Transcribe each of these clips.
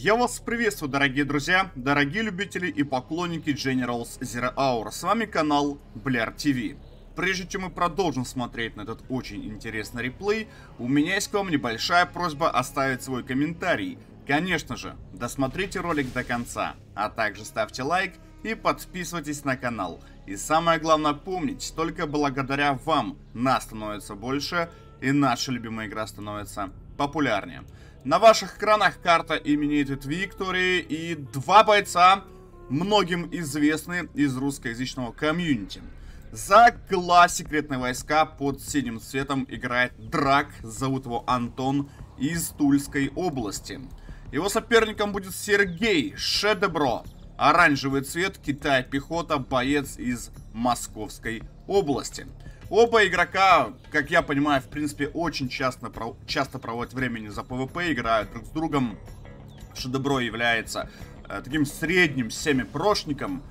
Я вас приветствую, дорогие друзья, дорогие любители и поклонники Generals Zero Hour. С вами канал Blair TV. Прежде чем мы продолжим смотреть на этот очень интересный реплей, у меня есть к вам небольшая просьба оставить свой комментарий. Конечно же, досмотрите ролик до конца, а также ставьте лайк и подписывайтесь на канал. И самое главное помнить, только благодаря вам нас становится больше и наша любимая игра становится популярнее. На ваших экранах карта Эдит Виктори и два бойца, многим известны из русскоязычного комьюнити. За класс секретные войска под синим цветом играет Драк, зовут его Антон, из Тульской области. Его соперником будет Сергей Шедебро, оранжевый цвет, Китай пехота, боец из Московской области. Оба игрока, как я понимаю, в принципе, очень часто, часто проводят времени за PvP, играют друг с другом. Шедебро является э, таким средним semi-прошником.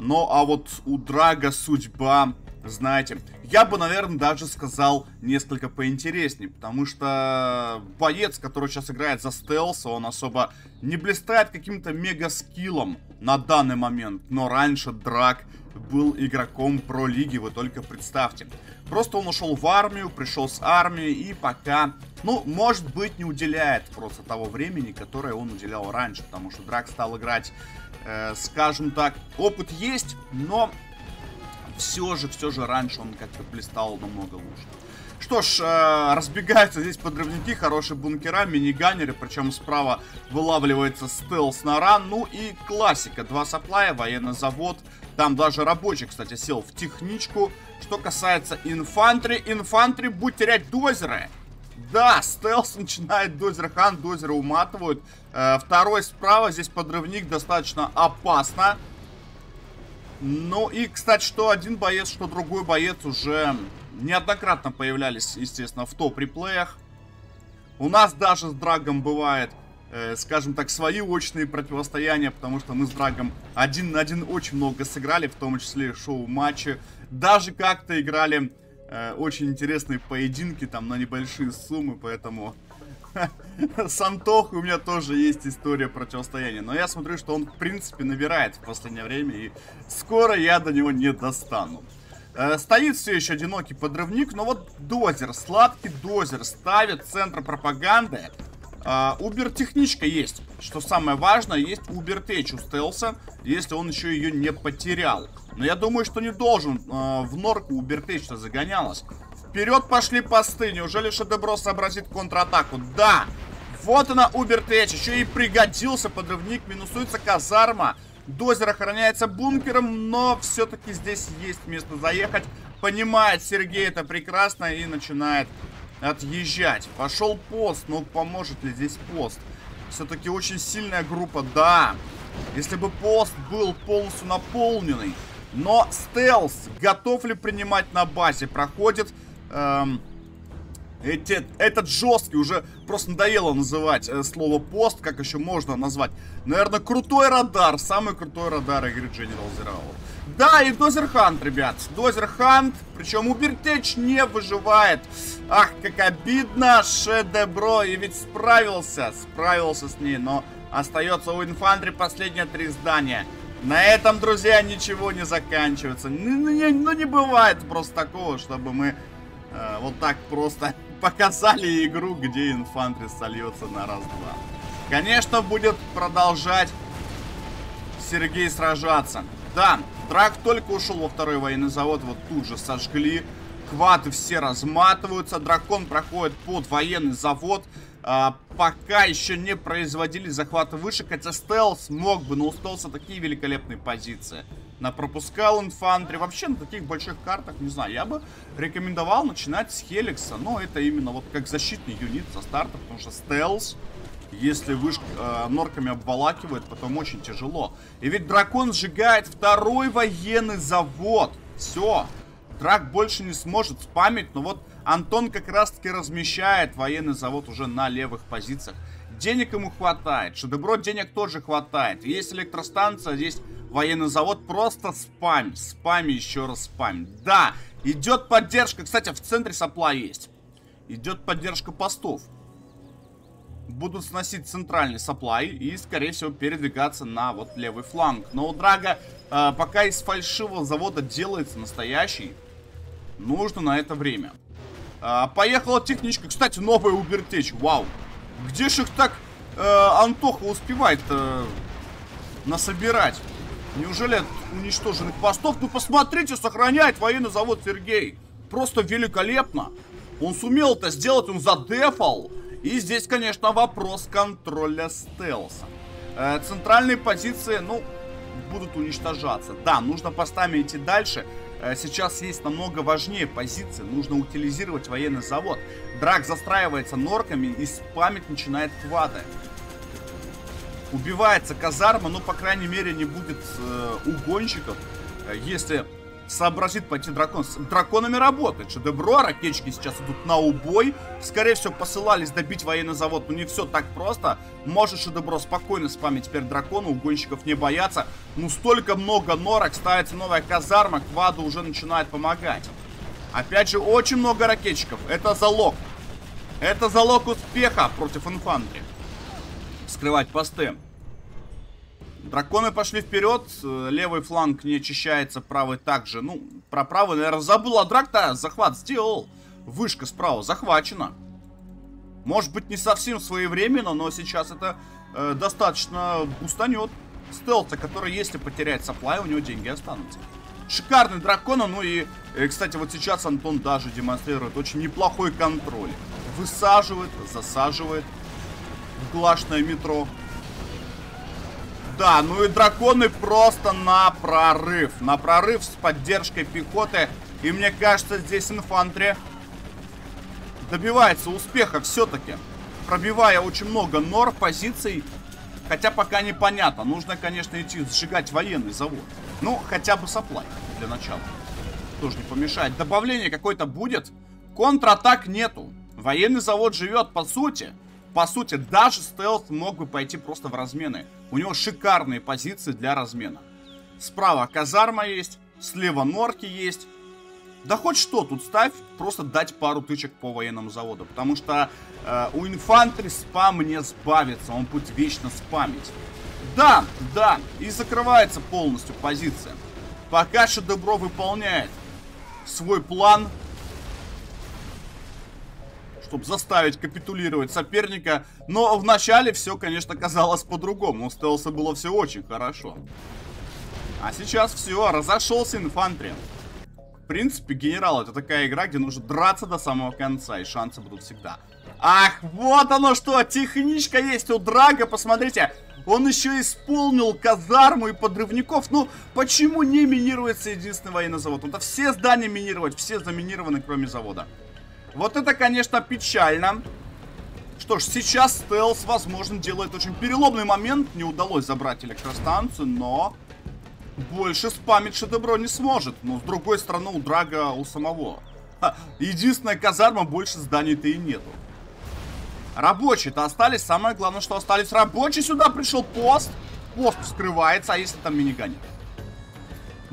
Но а вот у Драга судьба, знаете, я бы, наверное, даже сказал несколько поинтереснее. Потому что боец, который сейчас играет за стелс, он особо не блистает каким-то мега-скиллом на данный момент. Но раньше Драг был игроком про лиги, вы только представьте. Просто он ушел в армию, пришел с армии и пока, ну, может быть, не уделяет просто того времени, которое он уделял раньше. Потому что Драк стал играть, э, скажем так, опыт есть, но все же, все же раньше он как-то блистал намного лучше. Что ж, э, разбегаются здесь подрывники, хорошие бункера, миниганеры, причем справа вылавливается стелс на ран, ну и классика, два саплая, военный завод, там даже рабочий, кстати, сел в техничку. Что касается инфантри, инфантри будет терять дозеры. Да, стелс начинает дозер хан, дозеры уматывают. Э, второй справа, здесь подрывник достаточно опасно. Ну и, кстати, что один боец, что другой боец уже неоднократно появлялись, естественно, в топ-реплеях. У нас даже с Драгом бывает э, скажем так, свои очные противостояния, потому что мы с Драгом один на один очень много сыграли, в том числе шоу-матчи. Даже как-то играли э, очень интересные поединки там на небольшие суммы, поэтому... С Антохой у меня тоже есть история противостояния. Но я смотрю, что он, в принципе, набирает в последнее время. И скоро я до него не достану. Э, стоит все еще одинокий подрывник. Но вот дозер, сладкий дозер ставит центр пропаганды. Uh, Убер-техничка есть. Что самое важное, есть Убер-теч у стелса, если он еще ее не потерял. Но я думаю, что не должен uh, в норку Убер-теч-то загонялась. Вперед пошли посты. Неужели Шедебро сообразит контратаку? Да! Вот она, Убер-теч. Еще и пригодился подрывник. Минусуется казарма. Дозер охраняется бункером, но все-таки здесь есть место заехать. Понимает Сергей это прекрасно и начинает отъезжать. Пошел пост, но поможет ли здесь пост? Все-таки очень сильная группа, да. Если бы пост был полностью наполненный. Но стелс готов ли принимать на базе? Проходит... Эм, эти, этот жесткий, уже просто надоело называть э, слово пост, как еще можно назвать. Наверное, крутой радар, самый крутой радар игры General Zero. Да, и Дозер Хант, ребят. Дозер Хант, причем Убертеч не выживает. Ах, как обидно, Шедебро, и ведь справился, справился с ней, но остается у Инфантри последние три здания. На этом, друзья, ничего не заканчивается. Ну, не, ну, не бывает просто такого, чтобы мы э, вот так просто показали игру, где Инфантри сольется на раз-два. Конечно, будет продолжать Сергей сражаться. Да, Драк только ушел во второй военный завод, вот тут же сожгли. Кваты все разматываются, дракон проходит под военный завод. А, пока еще не производили захваты выше, хотя стелс мог бы, но у стелса такие великолепные позиции. На пропускал инфантри. Вообще на таких больших картах, не знаю, я бы рекомендовал начинать с Хеликса. Но это именно вот как защитный юнит со старта, потому что стелс если вышк э, норками обволакивает, потом очень тяжело. И ведь дракон сжигает второй военный завод. Все. Драк больше не сможет спамить, но вот Антон как раз-таки размещает военный завод уже на левых позициях. Денег ему хватает, Шедебро денег тоже хватает. Есть электростанция, здесь военный завод, просто спам, спам еще раз спам. Да, идет поддержка, кстати, в центре сопла есть. Идет поддержка постов. будут сносить центральный саплай и, скорее всего, передвигаться на вот левый фланг. Но у Драга, э, пока из фальшивого завода делается настоящий, нужно на это время. Э, поехала техничка. Кстати, новая убертечь. Вау. Где же их так э, Антоха успевает э, насобирать? Неужели уничтоженных постов? Ну, посмотрите, сохраняет военный завод Сергей. Просто великолепно. Он сумел это сделать, он задефал. И здесь, конечно, вопрос контроля стелса. Э, центральные позиции, ну, будут уничтожаться. Да, нужно постами идти дальше. Э, сейчас есть намного важнее позиции. Нужно утилизировать военный завод. Драк застраивается норками и спамить начинает квады. Убивается казарма, но, по крайней мере, не будет э, угонщиков. Э, если сообразит пойти дракон. С драконами работает. Шедебро, ракетчики сейчас идут на убой. Скорее всего, посылались добить военный завод. Но не все так просто. Может Шедебро спокойно спамить теперь дракона. Угонщиков не бояться. Ну, столько много норок. Ставится новая казарма. Кваду уже начинает помогать. Опять же, очень много ракетчиков. Это залог. Это залог успеха против инфантри. Скрывать посты. Драконы пошли вперед, э, левый фланг не очищается, правый также. Ну, про правый, наверное, забыл, а драк-то захват сделал. Вышка справа захвачена. Может быть, не совсем своевременно, но сейчас это э, достаточно устанет. Стелта, который, если потерять саплай, у него деньги останутся. Шикарный дракон, ну и, э, кстати, вот сейчас Антон даже демонстрирует очень неплохой контроль. Высаживает, засаживает в глашное метро. Да, ну и драконы просто на прорыв. На прорыв с поддержкой пехоты. И мне кажется, здесь инфантри добивается успеха все-таки. Пробивая очень много нор, позиций. Хотя пока непонятно. Нужно, конечно, идти сжигать военный завод. Ну, хотя бы саплай для начала. Тоже не помешает. Добавление какое-то будет. Контратак нету. Военный завод живет, по сути, по сути, даже стелс мог бы пойти просто в размены. У него шикарные позиции для размена. Справа казарма есть, слева норки есть. Да хоть что тут ставь, просто дать пару тычек по военному заводу. Потому что э, у инфантри спам не сбавится, он будет вечно спамить. Да, да, и закрывается полностью позиция. Пока что Добро выполняет свой план, чтобы заставить капитулировать соперника. Но в начале все, конечно, казалось по-другому. У Стелса было все очень хорошо. А сейчас все, разошелся инфантри. В принципе, генерал это такая игра, где нужно драться до самого конца, и шансы будут всегда. Ах, вот оно что, техничка есть у Драга, посмотрите. Он еще исполнил казарму и подрывников. Ну, почему не минируется единственный военный завод? Он-то все здания минировать, все заминированы, кроме завода. Вот это, конечно, печально. Что ж, сейчас стелс, возможно, делает очень переломный момент. Не удалось забрать электростанцию, но больше спамить Шедебро не сможет. Но, с другой стороны, у Драга у самого. Ха, единственная казарма, больше зданий-то и нету. Рабочие-то остались. Самое главное, что остались рабочие. Сюда пришел пост. Пост вскрывается, а если там миниганер?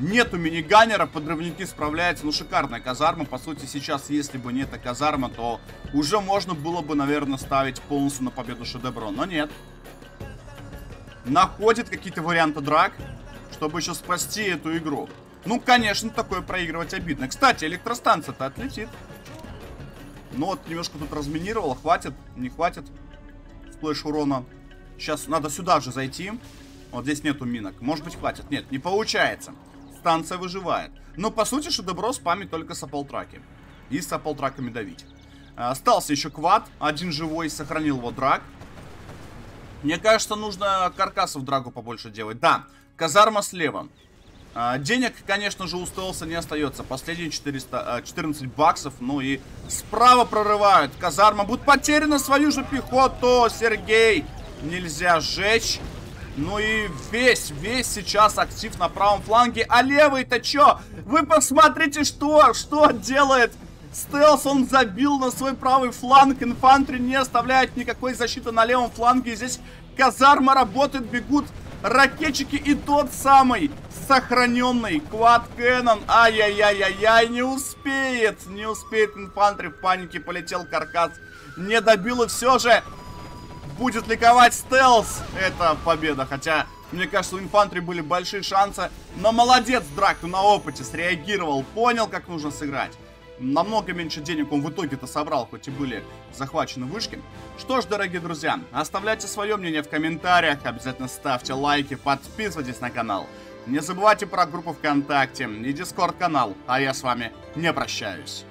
Нету миниганера, подрывники справляются. Ну, шикарная казарма. По сути, сейчас, если бы не эта казарма, то уже можно было бы, наверное, ставить полностью на победу Шедебро. Но нет. Находит какие-то варианты драк, чтобы еще спасти эту игру. Ну, конечно, такое проигрывать обидно. Кстати, электростанция-то отлетит. Ну вот, немножко тут разминировала. Хватит, не хватит. Сплэш урона. Сейчас надо сюда же зайти. Вот здесь нету минок. Может быть, хватит. Нет, не получается станция выживает. Но по сути Шедебро спамит только с апполтраки. И с апполтраками давить. А, остался еще квад. Один живой, сохранил его драк. Мне кажется, нужно каркасов драгу побольше делать. Да, казарма слева. А, денег, конечно же, у Стелса не остается. Последние 400, 14 баксов. Ну и справа прорывают. Казарма будет потеряна свою же пехоту. Сергей, нельзя сжечь. Ну и весь, весь сейчас актив на правом фланге. А левый-то чё? Вы посмотрите, что, что делает Стелс. Он забил на свой правый фланг. Инфантри не оставляет никакой защиты на левом фланге. Здесь казарма работает, бегут ракетчики и тот самый сохраненный квад Кэнон. Ай-яй-яй-яй-яй, не успеет, не успеет инфантри в панике полетел каркас. Не добил и все же будет ликовать стелс. Это победа, хотя... Мне кажется, у инфантри были большие шансы. Но молодец, Драк, на опыте среагировал, понял, как нужно сыграть намного меньше денег он в итоге-то собрал, хоть и были захвачены вышки. Что ж, дорогие друзья, оставляйте свое мнение в комментариях, обязательно ставьте лайки, подписывайтесь на канал. Не забывайте про группу ВКонтакте и Дискорд канал, а я с вами не прощаюсь.